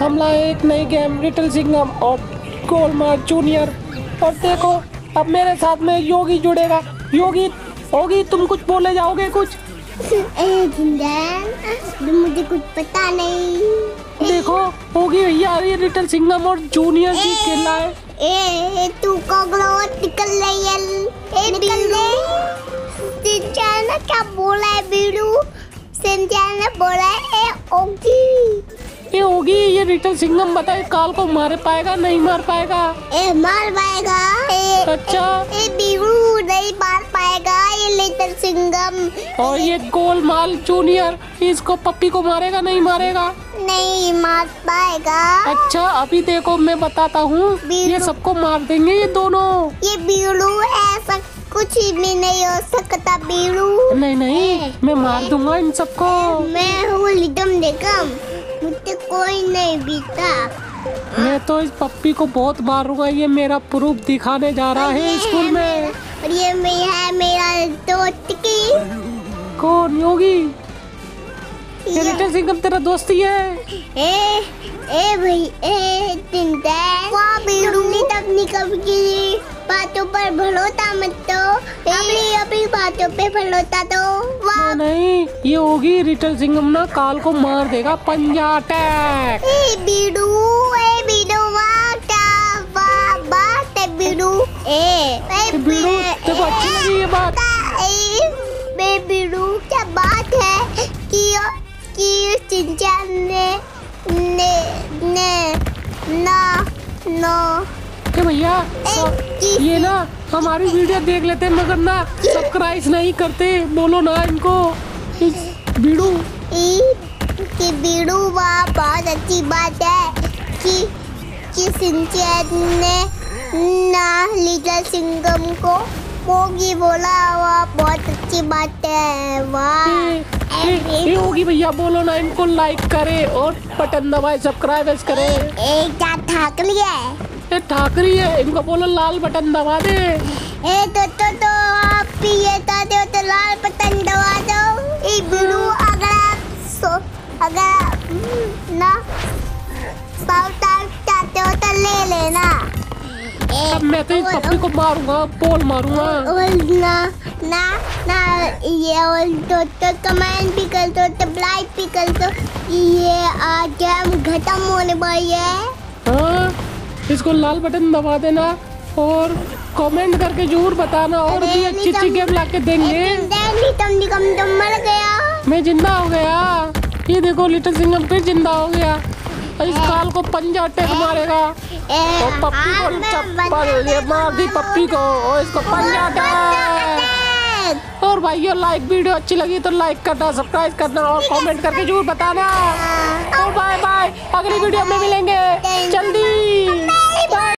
हम लाए एक नई गेम लिटिल सिंगम और गोलमार्ट जूनियर और देखो अब मेरे साथ में योगी जुड़ेगा। योगी होगी तुम कुछ बोले जाओगे कुछ? मुझे कुछ पता नहीं। देखो होगी भैया ये लिटिल सिंगम और जूनियर जी खेल है। ए तू कोगलो निकल रही है ए बिल्लू सिंचान ने क्या बोला है बिल्लू? सिंचान ने बोला है ए ओगी। ये होगी ये लिटिल सिंगम बताए काल को मार पाएगा नहीं मार पाएगा? ए मार पाएगा ए अच्छा। ए बिल्लू नहीं मार पाएगा ये लिटिल सिंगम और ये गोलमाल जूनियर इसको पप्पी को मारेगा नहीं मारेगा? नहीं मार पाएगा। अच्छा अभी देखो मैं बताता हूँ। ये सबको मार देंगे ये दोनों। ये बिल्लू ऐसा कुछ भी नहीं हो सकता बिल्लू नहीं नहीं मैं मार दूँगा इन सबको। मैं हूँ लिटम निकम मुझसे कोई नहीं बीता। मैं तो इस पप्पी को बहुत मारूँगा ये मेरा प्रूफ दिखाने जा रहा है स्कूल में। और ये मैं है मेरा दोस्त की। कौन? योगी? सिंगम तेरा दोस्त ही? है ए ए भाई ए चिंता वाह बिल्लू ने तब निकम की बातों पर भरोसा मत तो अपनी अपनी बातों पे भरोसा तो वाह नहीं ये होगी लिटिल सिंगम ना काल को मार देगा पंजा अटैक। ए बिडू ए बिडू वाह क्या वाह बात है बिडू ए बीड़ू तेरे अच्छी लगी ये बात। ए बिडू क्या बात है? कि कि चिंचान ने ने ने ना ना। कि भैया। ये ना हमारी वीडियो देख लेते हैं मगर ना सब्सक्राइब नहीं करते। बोलो ना इनको। बीड़ू। कि बिडू वाह बहुत अच्छी बात है कि कि सिंचैन ने ना लिटिल सिंगम को मोगी बोला। वाह बहुत अच्छी बात है। वाह। होगी भैया बोलो ना इनको लाइक करे और बटन दबाए सब्सक्राइब करे। एक थक लिया है? ये ठाकरी है इनको बोलो लाल बटन दबा दे। ए तो तो तो आप भी ये चाहते हो तो लाल बटन दबा दो। ए बिडू अगर आप सो अगर हम्म, ना साउथ चाहते हो तो ले लेना। अब मैं तो इस पप्पी को मारूँगा बोल मारूँगा। और ना ना ना ये और तो तो कमेंट भी कर दो तो लाइक भी कर दो। ये आज हम खत्म होने वाली है। हाँ? इसको लाल बटन दबा देना और कमेंट करके ज़रूर बताना और भी अच्छी अच्छी गेम ला के देंगे। मैं ज़िंदा हो गया। ये देखो लिटिल सिंगम फिर ज़िंदा हो गया। इस काल को पंजा अटैक मारेगा। और पप्पी को चप्पल ये मार दी पप्पी को और इसको पंजा बना- और भाइयों लाइक वीडियो अच्छी लगी तो लाइक करना सब्सक्राइब करना और कमेंट करके ज़रूर बताना। और बाय बाय अगली वीडियो में मिलेंगे। जल्दी।